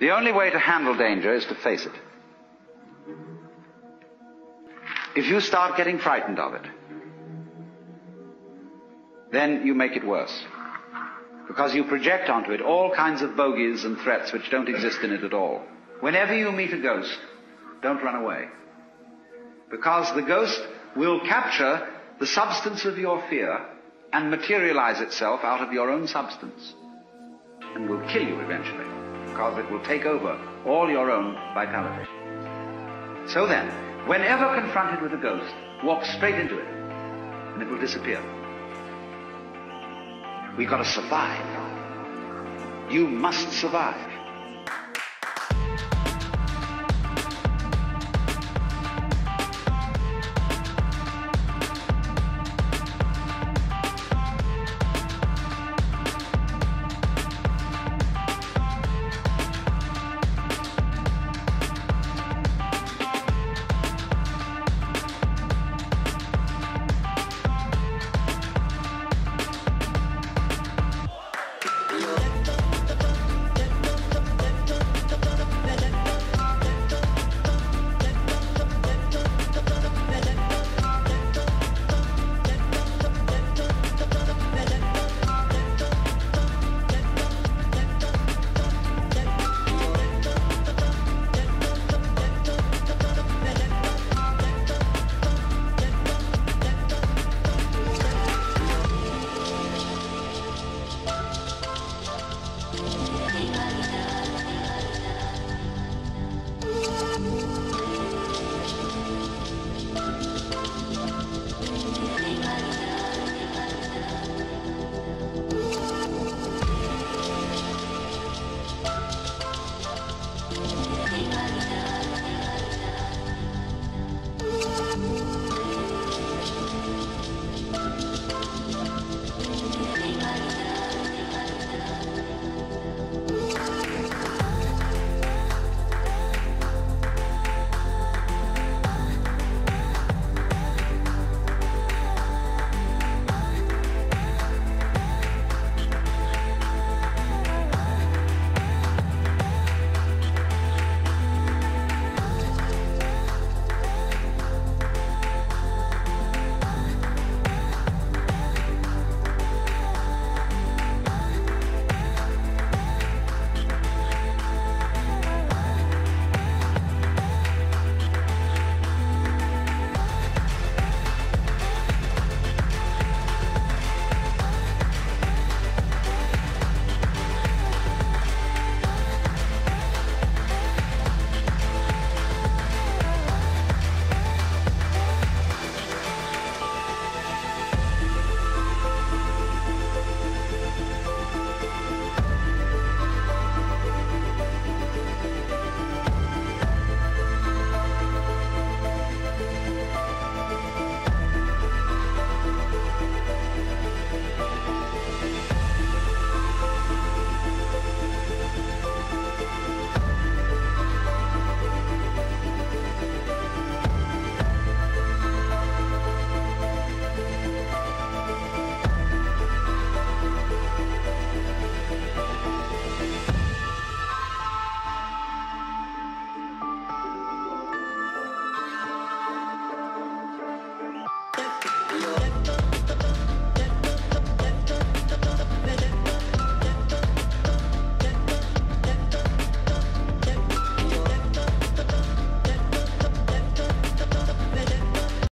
The only way to handle danger is to face it. If you start getting frightened of it, then you make it worse. Because you project onto it all kinds of bogies and threats which don't exist in it at all. Whenever you meet a ghost, don't run away. Because the ghost will capture the substance of your fear and materialize itself out of your own substance and will kill you eventually because it will take over all your own vitality. So then, whenever confronted with a ghost, walk straight into it and it will disappear. We've got to survive. You must survive.